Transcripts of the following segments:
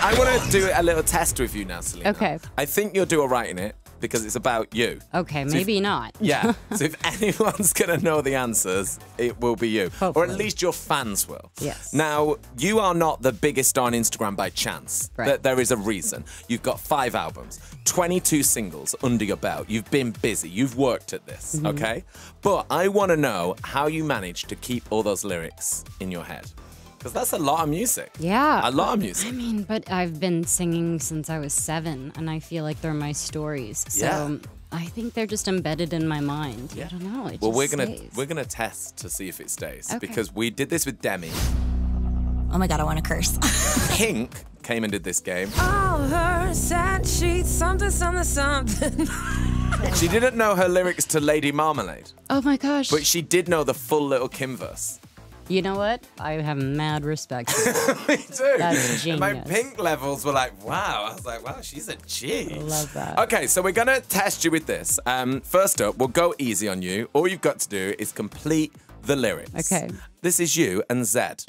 I want to do a little test with you now, Selena. Okay. I think you'll do all right in it because it's about you. Okay, So if- maybe not. Yeah. so if anyone's going to know the answers, it will be you. Or at least your fans will. Yes. Now, you are not the biggest star on Instagram by chance. Right. Th- There is a reason. You've got five albums, 22 singles under your belt. You've been busy. You've worked at this, Mm-hmm. okay? But I want to know how you manage to keep all those lyrics in your head. Because that's a lot of music. Yeah. A lot of music. I mean, but I've been singing since I was seven, and I feel like they're my stories. So Yeah. I think they're just embedded in my mind. Yeah. I don't know. It Well, just we're gonna stays. we're gonna test to see if it stays Okay. because we did this with Demi. Oh my god, I want to curse. Pink came and did this game. All her sad sheets, something, something, something. She didn't know her lyrics to Lady Marmalade, oh my gosh. but she did know the full Lil' Kim verse. You know what? I have mad respect. Me too. That's And my pink levels were like, wow. I was like, wow, she's a G. Love that. Okay, so we're gonna test you with this. Um, first up, we'll go easy on you. All you've got to do is complete the lyrics. Okay. This is you and Zedd.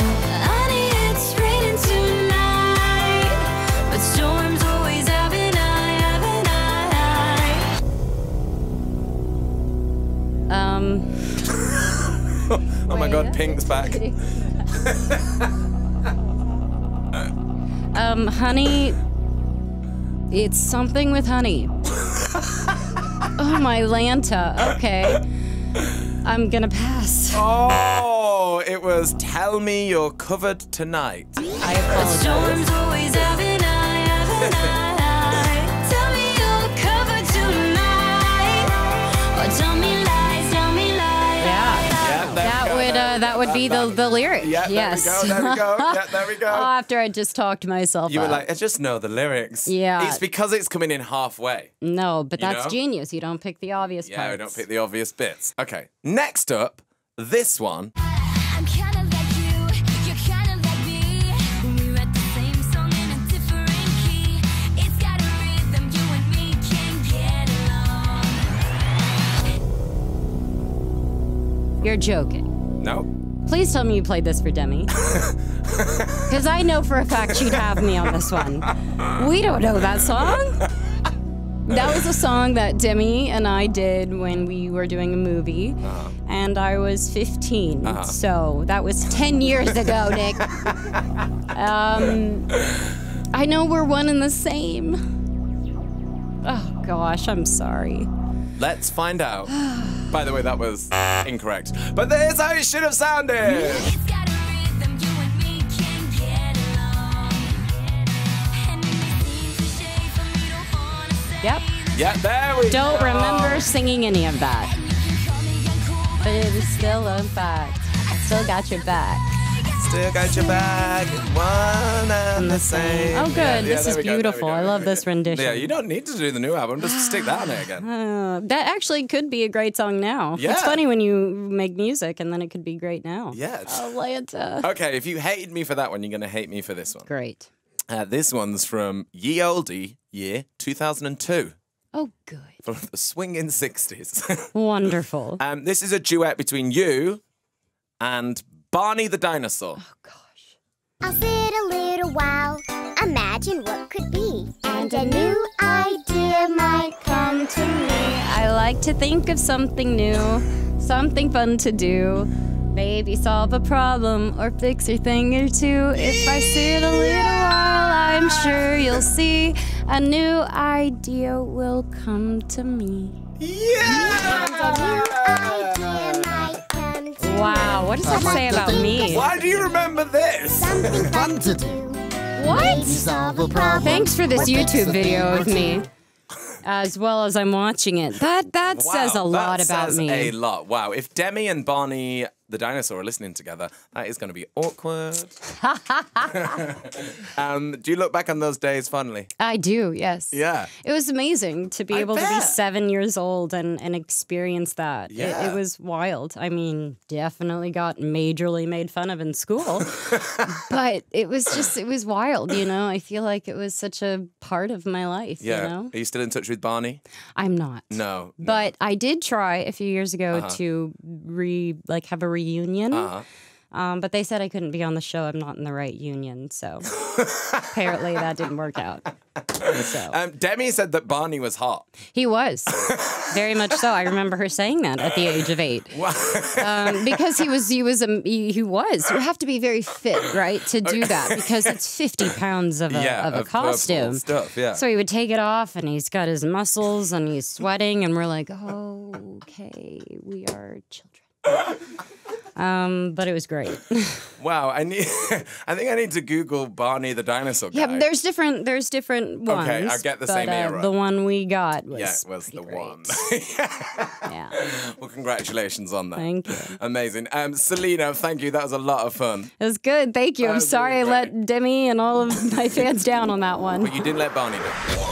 God, Pink's back. um, honey, it's something with honey. oh my Lanta. Okay. I'm gonna pass. Oh, it was Tell Me You're Covered Tonight. I apologize. Be the the lyric. Yeah, yes. there we go, there we go. Yeah, there we go. Oh, after I just talked to myself You were like, I just know the lyrics. Yeah. It's because it's coming in halfway. no, but that's know? genius. You don't pick the obvious Yeah, parts. we don't pick the obvious bits. Okay. Next up, this one. I'm kinda like you, you're kinda like me. We write the same song in a different key. It's got a rhythm, you and me can get along. You're joking. No. Please tell me you played this for Demi. Because I know for a fact she'd have me on this one. We don't know that song. That was a song that Demi and I did when we were doing a movie, and I was 15. So that was 10 years ago, Nick. Um, I know we're one and the same. Oh gosh, I'm sorry. Let's find out. By the way, that was incorrect. But there's how it should have sounded. It's got a rhythm, you and me can get along. And it may seem cliche for me to wanna say Yep. Yeah, there we Don't go. remember singing any of that. you can call me uncool, But it is still a fact. I still got your back. Still got your bag. One and the same. Oh, good. Yeah, This there is we go, there we beautiful. I love this rendition. Yeah, you don't need to do the new album. Just stick that on there again. Uh, that actually could be a great song now. Yeah. It's funny when you make music and then it could be great now. Yeah. Atlanta. Okay, if you hated me for that one, you're going to hate me for this one. Great. Uh, this one's from Ye Oldie, year 2002, Oh, good. from the swinging 60s. Wonderful. um, this is a duet between you and Barney the dinosaur. Oh, gosh. I'll sit a little while, imagine what could be, and a new idea might come to me. I like to think of something new, something fun to do. Maybe solve a problem or fix your thing or two. If I sit a little while, I'm sure you'll see a new idea will come to me. And Wow, what does that say about me? Why do you remember this? Something fun to do. What? Maybe solve a problem. Thanks for this YouTube video thing of me. As well as I'm watching it. That that says a Wow, lot about says me. A lot. Wow. If Demi and Barney the dinosaur are listening together, that is going to be awkward. um, do you look back on those days fondly? I do, yes. Yeah. It was amazing to be I able to be seven years old and, and experience that. It- It, was wild. I mean, definitely got majorly made fun of in school, but it was just, it was wild, you know? I feel like it was such a part of my life, Yeah. you know? Are you still in touch with Barney? I'm not. No. no. But I did try a few years ago Uh-huh. to re like have a reunion. Uh-huh. Um, but they said I couldn't be on the show. I'm not in the right union, so apparently that didn't work out. So Um, Demi said that Barney was hot. he was very much so. I remember her saying that at the age of eight um, because he was he was a, he, he was. You have to be very fit, right, to do that because it's 50 pounds of a, yeah, of a purple costume. stuff. Yeah. So he would take it off and he's got his muscles and he's sweating and we're like, oh, okay, we are children. Um, but it was great. wow, I need. I think I need to Google Barney the dinosaur guy. yeah, there's different there's different ones. Okay, I get the but, same uh, era. The one we got was yeah, was the great. one. Yeah, well, congratulations on that. thank you. Amazing. Um, Selena, thank you. That was a lot of fun. It was good. Thank you. That I'm sorry really I let Demi and all of my fans down on that one. But you didn't let Barney down.